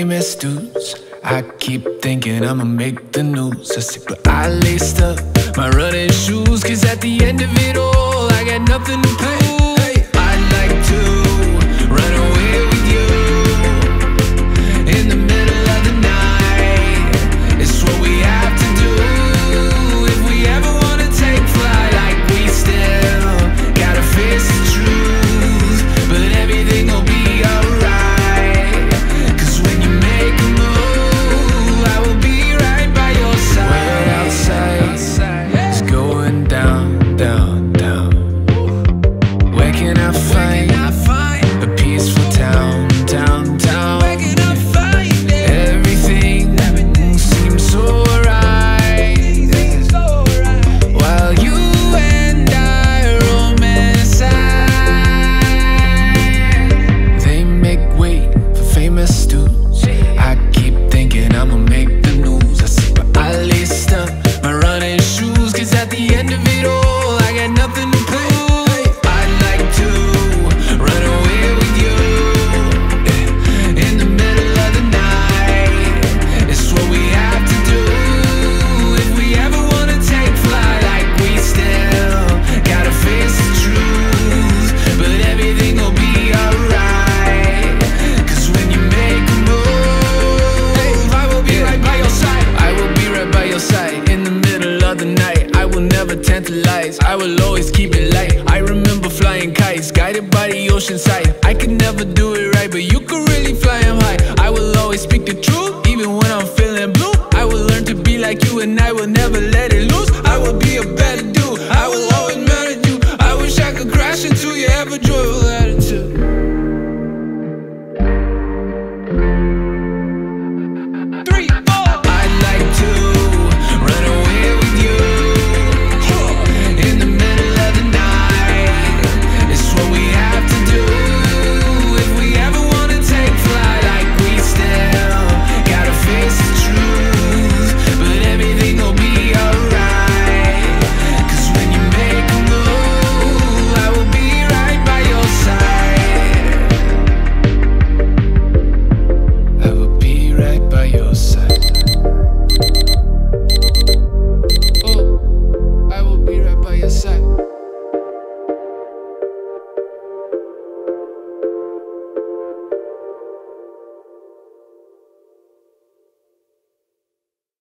famous dudes. I keep thinking I'ma make the news. I said, but I laced up my running shoes, cause at the end of it all. and I find i always keep it light. I remember flying kites, guided by the ocean side. I could never do it right, but you could really fly them high. I will always speak the truth.